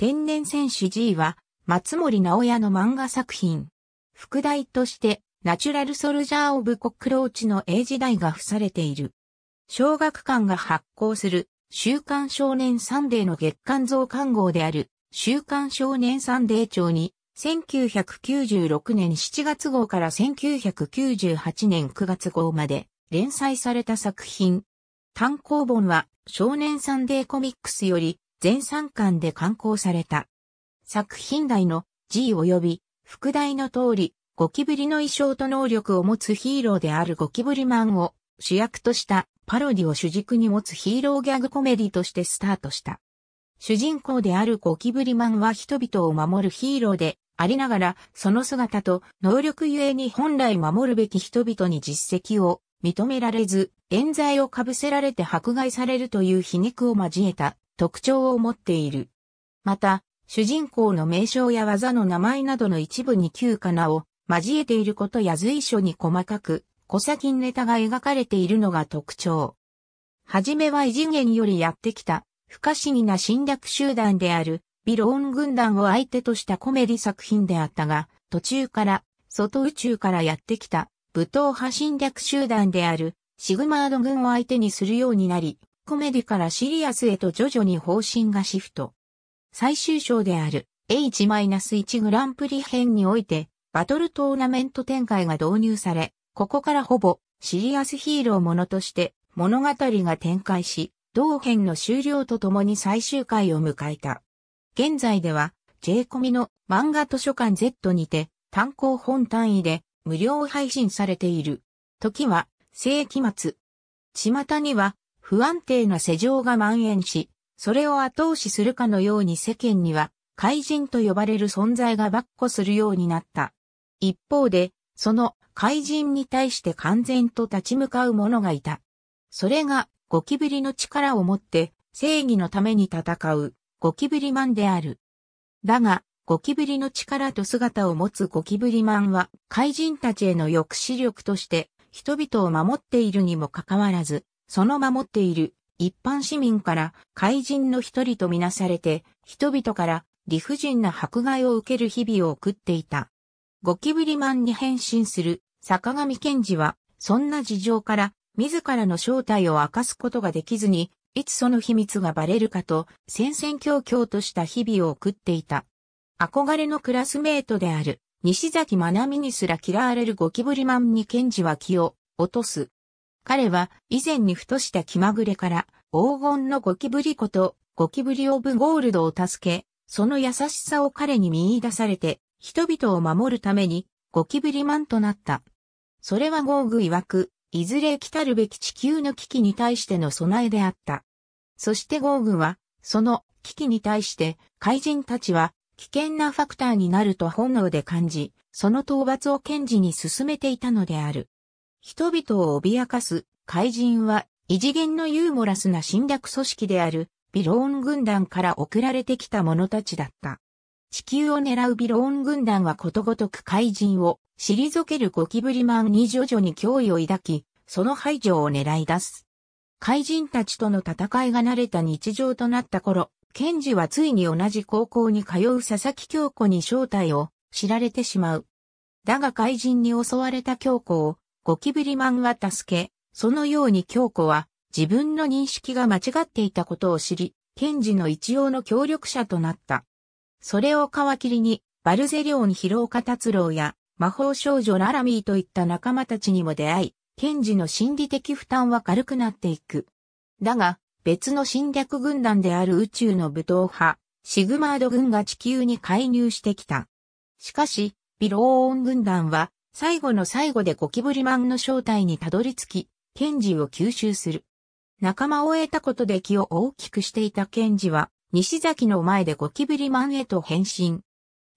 天然戦士 G は松森直也の漫画作品。副題として Natural Soldier of Cockroach の英字題が付されている。小学館が発行する週刊少年サンデーの月刊増刊号である週刊少年サンデー超に1996年7月号から1998年9月号まで連載された作品。単行本は少年サンデーコミックスより全3巻で刊行された。作品題の G 及び副題の通りゴキブリの衣装と能力を持つヒーローであるゴキブリマンを主役としたパロディを主軸に持つヒーローギャグコメディとしてスタートした。主人公であるゴキブリマンは人々を守るヒーローでありながら、その姿と能力ゆえに本来守るべき人々に実績を認められず、冤罪をかぶせられて迫害されるという皮肉を交えた特徴を持っている。また、主人公の名称や技の名前などの一部に旧かなを交えていることや随所に細かく、小先ネタが描かれているのが特徴。はじめは異次元よりやってきた、不可思議な侵略集団である、ビローン軍団を相手としたコメディ作品であったが、途中から、外宇宙からやってきた、武闘派侵略集団である、シグマード軍を相手にするようになり、コメディからシリアスへと徐々に方針がシフト。最終章である H-1 グランプリ編においてバトルトーナメント展開が導入され、ここからほぼシリアスヒーローものとして物語が展開し、同編の終了とともに最終回を迎えた。現在では J コミの漫画図書館 Z にて単行本単位で無料配信されている。時は世紀末。巷には不安定な世情が蔓延し、それを後押しするかのように世間には怪人と呼ばれる存在が跋扈するようになった。一方で、その怪人に対して完全と立ち向かう者がいた。それがゴキブリの力を持って正義のために戦うゴキブリマンである。だが、ゴキブリの力と姿を持つゴキブリマンは怪人たちへの抑止力として人々を守っているにもかかわらず、その守っている一般市民から怪人の一人とみなされて人々から理不尽な迫害を受ける日々を送っていた。ゴキブリマンに変身する坂上健二は、そんな事情から自らの正体を明かすことができずに、いつその秘密がバレるかと戦々恐々とした日々を送っていた。憧れのクラスメートである西崎まなみにすら嫌われるゴキブリマンに健二は気を落とす。彼は以前にふとした気まぐれから黄金のゴキブリことゴキブリオブゴールドを助け、その優しさを彼に見出されて人々を守るためにゴキブリマンとなった。それはゴーグ曰く、いずれ来たるべき地球の危機に対しての備えであった。そしてゴーグは、その危機に対して怪人たちは危険なファクターになると本能で感じ、その討伐を検事に進めていたのである。人々を脅かす怪人は異次元のユーモラスな侵略組織であるビローン軍団から送られてきた者たちだった。地球を狙うビローン軍団はことごとく怪人を退けるゴキブリマンに徐々に脅威を抱き、その排除を狙い出す。怪人たちとの戦いが慣れた日常となった頃、ケンジはついに同じ高校に通う佐々木京子に正体を知られてしまう。だが怪人に襲われた京子をゴキブリマンは助け、そのように京子は自分の認識が間違っていたことを知り、ケンジの一応の協力者となった。それを皮切りに、バルゼリオン広岡達郎や魔法少女ララミーといった仲間たちにも出会い、ケンジの心理的負担は軽くなっていく。だが、別の侵略軍団である宇宙の武闘派、シグマード軍が地球に介入してきた。しかし、ビローオン軍団は、最後の最後でゴキブリマンの正体にたどり着き、ケンジを吸収する。仲間を得たことで気を大きくしていたケンジは、西崎の前でゴキブリマンへと変身。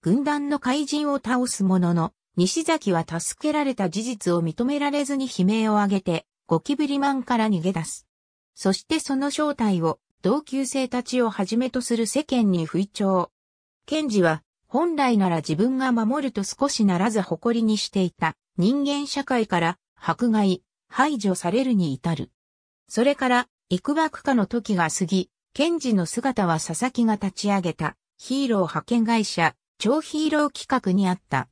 軍団の怪人を倒すものの、西崎は助けられた事実を認められずに悲鳴を上げて、ゴキブリマンから逃げ出す。そしてその正体を、同級生たちをはじめとする世間に吹聴。ケンジは、本来なら自分が守ると少しならず誇りにしていた人間社会から迫害、排除されるに至る。それから、幾ばくかの時が過ぎ、ケンジの姿は佐々木が立ち上げたヒーロー派遣会社、超ヒーロー企画にあった。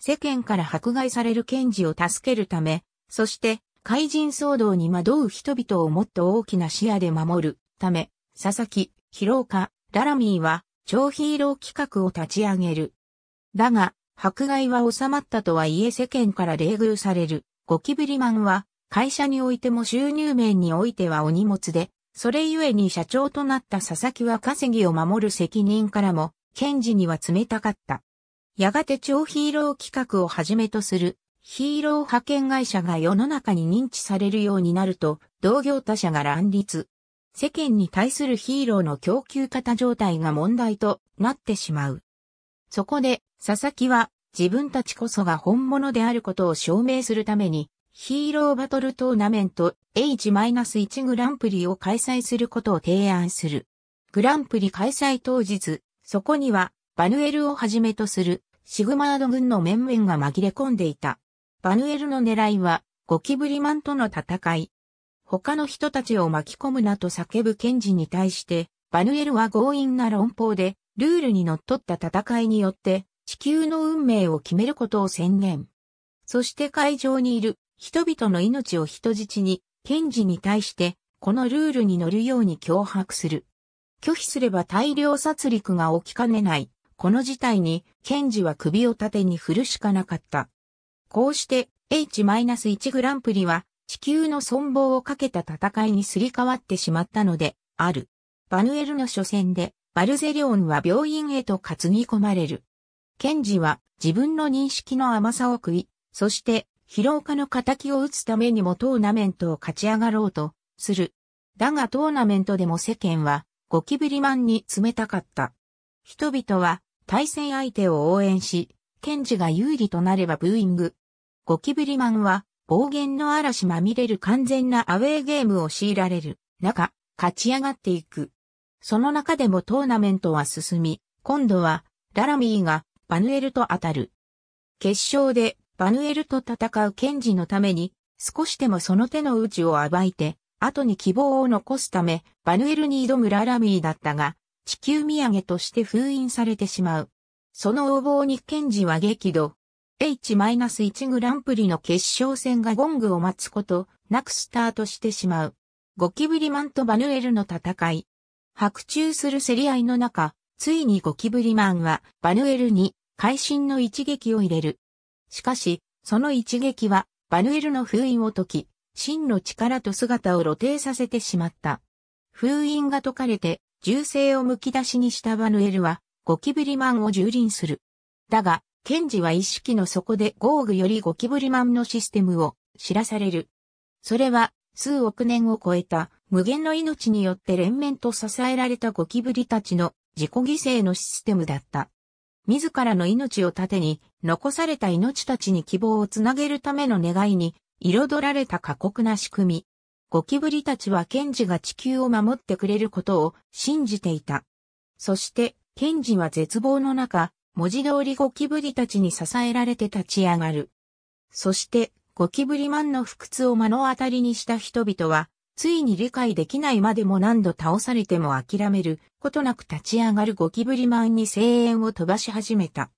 世間から迫害される検事を助けるため、そして怪人騒動に惑う人々をもっと大きな視野で守るため、佐々木、広岡、ララミーは超ヒーロー企画を立ち上げる。だが、迫害は収まったとはいえ世間から冷遇される。ゴキブリマンは会社においても収入面においてはお荷物で、それゆえに社長となった佐々木は稼ぎを守る責任からも、検事には冷たかった。やがて超ヒーロー企画をはじめとするヒーロー派遣会社が世の中に認知されるようになると、同業他社が乱立。世間に対するヒーローの供給型状態が問題となってしまう。そこで、佐々木は自分たちこそが本物であることを証明するために、ヒーローバトルトーナメント H-1 グランプリを開催することを提案する。グランプリ開催当日、そこにはバヌエルをはじめとするシグマード軍の面々が紛れ込んでいた。バヌエルの狙いはゴキブリマンとの戦い。他の人たちを巻き込むなと叫ぶ検事に対して、バヌエルは強引な論法で、ルールにのっった戦いによって、地球の運命を決めることを宣言。そして会場にいる人々の命を人質に、検事に対して、このルールに乗るように脅迫する。拒否すれば大量殺戮が起きかねない。この事態に、ケンジは首を縦に振るしかなかった。こうして H-1 グランプリは地球の存亡をかけた戦いにすり替わってしまったので、ある。バヌエルの初戦で、バルゼリオンは病院へと担ぎ込まれる。ケンジは自分の認識の甘さを食い、そして疲労家の仇を打つためにもトーナメントを勝ち上がろうとする。だがトーナメントでも世間はゴキブリマンに冷たかった。人々は対戦相手を応援し、ケンジが有利となればブーイング。ゴキブリマンは暴言の嵐まみれる完全なアウェーゲームを強いられる中、勝ち上がっていく。その中でもトーナメントは進み、今度はララミーがバヌエルと当たる。決勝でバヌエルと戦うケンジのために少しでもその手の内を暴いて後に希望を残すためバヌエルに挑むララミーだったが地球土産として封印されてしまう。その横暴にケンジは激怒。H-1 グランプリの決勝戦がゴングを待つことなくスタートしてしまう。ゴキブリマンとバヌエルの戦い。白昼する競り合いの中、ついにゴキブリマンはバヌエルに会心の一撃を入れる。しかし、その一撃はバヌエルの封印を解き、真の力と姿を露呈させてしまった。封印が解かれて銃声を剥き出しにしたバヌエルは、ゴキブリマンを蹂躙する。だが、ケンジは意識の底でゴーグよりゴキブリマンのシステムを知らされる。それは、数億年を超えた無限の命によって連綿と支えられたゴキブリたちの自己犠牲のシステムだった。自らの命を盾に、残された命たちに希望をつなげるための願いに、彩られた過酷な仕組み。ゴキブリたちはケンジが地球を守ってくれることを信じていた。そして、ケンジは絶望の中、文字通りゴキブリたちに支えられて立ち上がる。そして、ゴキブリマンの不屈を目の当たりにした人々は、ついに理解できないまでも何度倒されても諦めることなく立ち上がるゴキブリマンに声援を飛ばし始めた。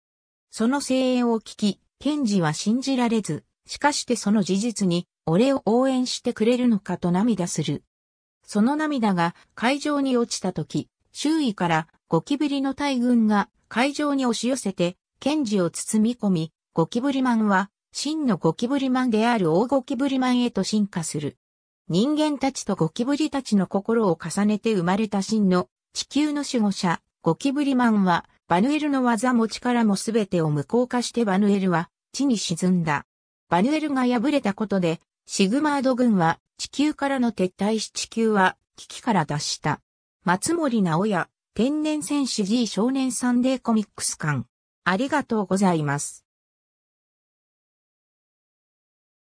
その声援を聞き、ケンジは信じられず、しかしてその事実に俺を応援してくれるのかと涙する。その涙が会場に落ちた時、周囲からゴキブリの大群が会場に押し寄せて、ケンジを包み込み、ゴキブリマンは真のゴキブリマンである大ゴキブリマンへと進化する。人間たちとゴキブリたちの心を重ねて生まれた真の地球の守護者、ゴキブリマンは、バヌエルの技も力もすべてを無効化してバヌエルは地に沈んだ。バヌエルが敗れたことで、シグマード軍は地球からの撤退し地球は危機から脱した。松森直也、天然戦士 G 少年サンデーコミックス館。ありがとうございます。